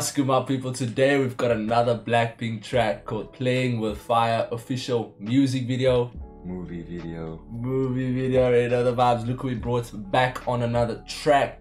What's good, my people? Today we've got another Blackpink track called Playing with Fire official music video. Movie video. Movie video, you know the vibes. Look who we brought back on another track.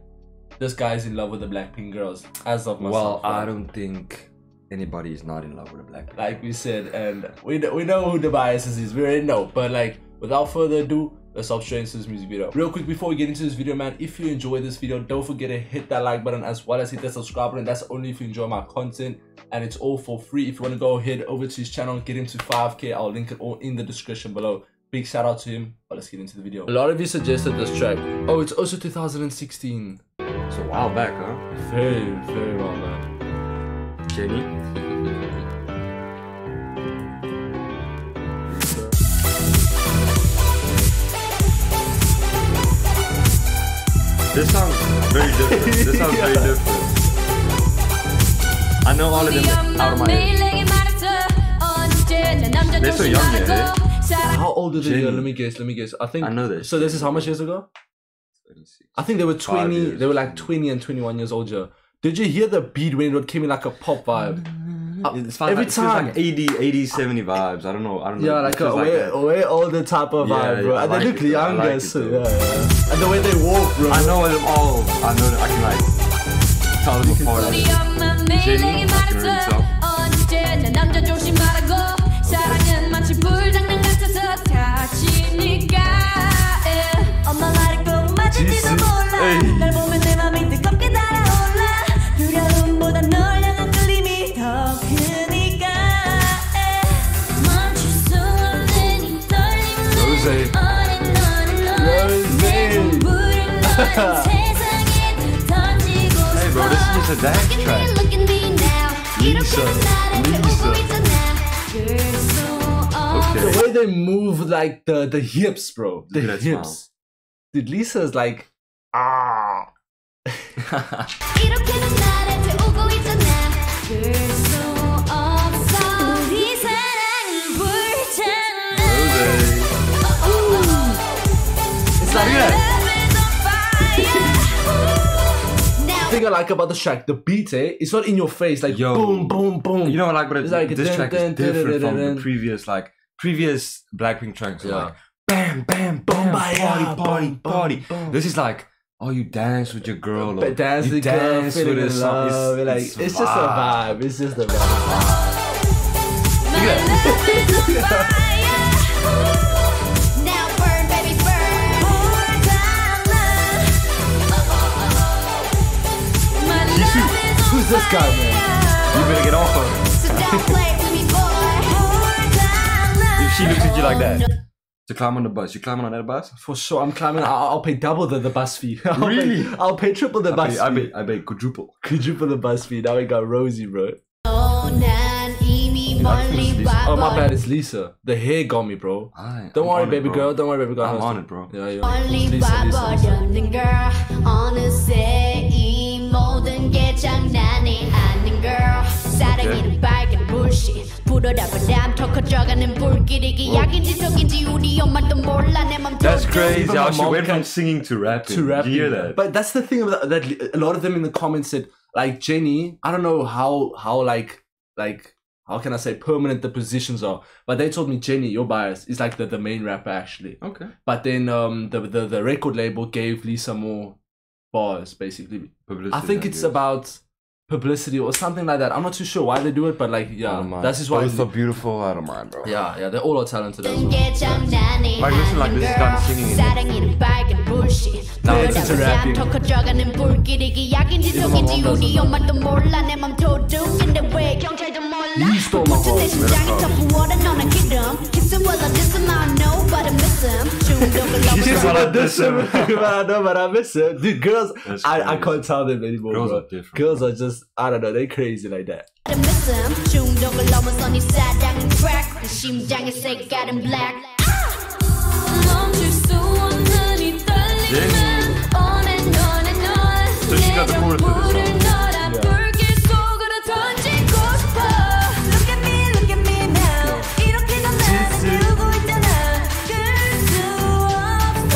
This guy's in love with the Blackpink girls, as of myself. Well, I don't think anybody is not in love with a black. like we said, and we we know who the biases is. We already know. But like, without further ado, let's hop straight into this music video. Real quick before we get into this video, man, if you enjoyed this video, don't forget to hit that like button as well as hit that subscribe button. That's only if you enjoy my content, and it's all for free. If you want to go head over to his channel, get him to 5k. I'll link it all in the description below. Big shout out to him. But let's get into the video. A lot of you suggested this track. Oh, it's also 2016. It's a while back, huh? Very, very well, man. Jennie. This sounds very different. This sounds very different. I know all of them out of my head. They're so young, yeah. How old are they? Jennie. Let me guess. Let me guess. I think I know this. So this is how much years ago? 36. I think they were 20, years. they were like 20 and 21 years old. Yeah. Did you hear the beat when it came in like a pop vibe? Uh, It's fine, every it time. like 80, 80, 70 vibes. I don't know. I don't know. yeah, like a feels way, that. way older type of Yeah, vibe, bro. yeah, I and they look it, younger, like so yeah, yeah. And the way they walk, bro. I know them all. I know that I can like tell them apart. Jennie, I can really tell. 언제 Hey, bro, this is just a dance track. Lisa, Lisa. Okay. the way they move, like the the hips, bro. The Look at that hips. Dude, Lisa's like, ah. thing I like about the track, the beat, eh? It's not in your face, like Yo. boom, boom, boom. You know what I like, but It's like this dun, track dun, is different dun, from the previous, like previous Blackpink tracks. Yeah. Like bam, bam, Boom, party, party, party. This is like, oh, you dance with your girl, or dance you with girl, dance feeling with in love. It's, like, it's, just a vibe. It's just a vibe. my love is Who's this guy, man? You better get off her. if she looks at you like that. To climb on the bus. You climbing on that bus? For sure. I'm climbing. I'll, I'll pay double the, the bus fee. I'll really? Pay, I'll pay triple the I bus pay, fee. I pay, I pay quadruple. Quadruple the bus fee. Now we got Rosie, bro. Oh, oh my bad, it's Lisa. The hair got me, bro. I, Don't I'm worry, baby it, girl. Don't worry, baby girl. I'm on it, bro. Yeah, yeah. Only Lisa, Lisa, Lisa. on a 모든 게 장난이 아닌 girl 사랑이는 빨간 불씨 불어라 더 커져가는 불길이기 약인지 속인지 우리 엄마도 몰라 내맘 That's crazy how she went from singing to rapping to rapping you hear that but that's the thing about that a lot of them in the comments said like Jennie I don't know how how like like how can I say permanent the positions are. But they told me Jennie, your bias is like the, the main rapper actually. Okay. But then um the, the the record label gave Lisa more bars, basically. Publicity. I think I it's about publicity or something like that. I'm not too sure why they do it, but like, yeah, that's just why. Both so beautiful. I don't mind, bro. Yeah, yeah, they all are talented as well. Like, listen, like this is kind of singing. Now it's rapping. You stole my heart. Kids are not I know, but I miss it. Dude, girls, I, I can't tell them anymore. Girls bro. are different. Girls are just, I don't know, they crazy like that. Him.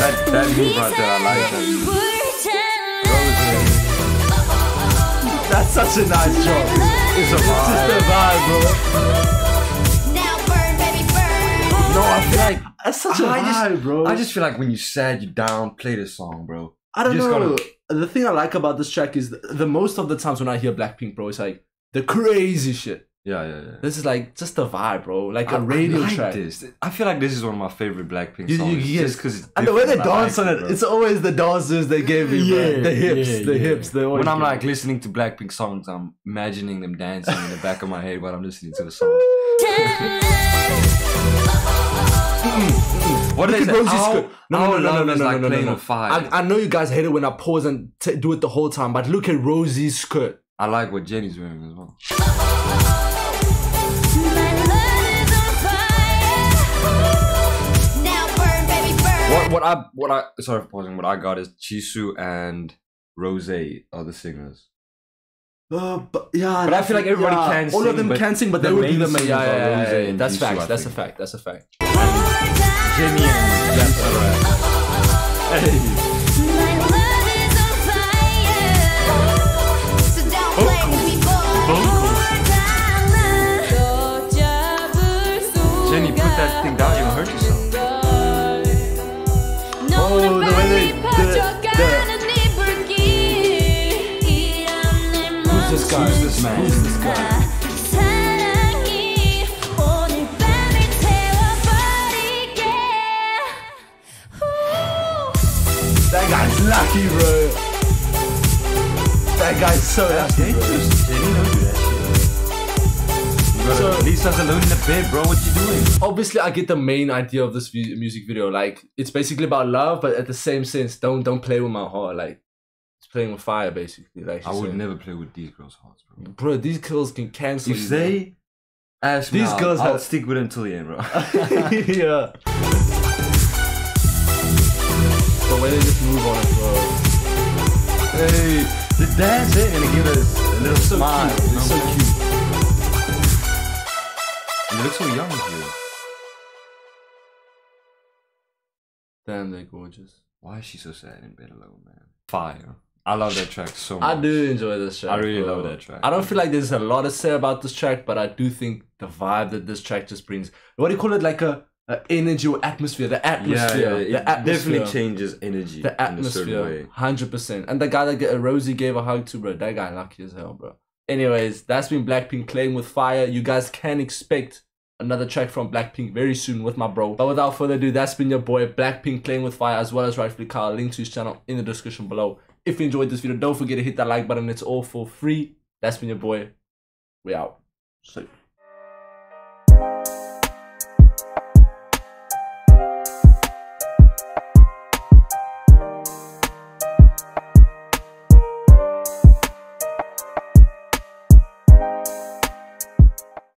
that, that new part that I like. That. That's such a nice job. It's a vibe. It's just a vibe, bro. Now burn, baby, burn. No, I feel like that's such a I vibe, just, bro. I just feel like when you sad, you downplay this song, bro. I don't you know. Gotta... The thing I like about this track is the, the most of the times when I hear Blackpink, bro, it's like the crazy shit. Yeah, yeah, yeah. This is like just a vibe, bro. Like I- a radio I like track. This. I feel like this is one of my favorite Blackpink You- you- songs. yes. just because And the way they I dance like on it, bro. it's always the dances they gave me, bro. The hips, yeah, the yeah. hips. They when I'm like me. listening to Blackpink songs, I'm imagining them dancing in the back of my head while I'm listening to the song. What Look is at it? Rosie's Our- skirt. No, our no, no, no, love no, is no, like no, no, playing no. with fire. I, I know you guys hate it when I pause and t- do it the whole time, but look at Rosie's skirt. I like what Jennie's wearing as well. What what I what I sorry for pausing. What I got is Jisoo and Rose are the singers. Uh, but yeah, But I feel like everybody yeah, can all of them can sing, but they the would be main the main. singers Yeah, yeah, yeah, Rose yeah, That's Jisoo, facts. I That's a fact. That's a fact. Jennie and Hey. this guy? Who's this man? Who's this guy? That guy's lucky, bro. That guy's so That's lucky, dangerous. bro. So, at least alone in the bed, bro. What you doing? Obviously, I get the main idea of this music video. Like, it's basically about love, but at the same sense, don't don't play with my heart. Like, playing with fire, basically. Like, I would saying. never play with these girls' hearts, bro. Bro, these girls can cancel. If you, they ask These girls I'll have- stick with them till the end, bro. yeah. The way they just move on it, bro. hey, the dance ain't gonna give us a little So smile. cute. It's so cute. You look so young here. Damn, they're gorgeous. Why is she so sad in bed alone, man? Fire. I love that track so much. I do enjoy this track. I really bro. love that track. I don't feel like there's a lot to say about this track, but I do think the vibe that this track just brings. What do you call it? Like a, a energy or atmosphere. The atmosphere. yeah, it the atmosphere. definitely changes energy the in a certain atmosphere, hundred percent. And the guy that get, Rosie gave a hug to, bro, that guy lucky as hell, bro. Anyways, that's been Blackpink playing with fire. You guys can expect another track from Blackpink very soon with my bro. But without further ado, that's been your boy Blackpink playing with fire as well as Rightfully Kyle. Link to his channel in the description below. If you enjoyed this video, don't forget to hit that like button. It's all for free. That's been your boy. We out. See.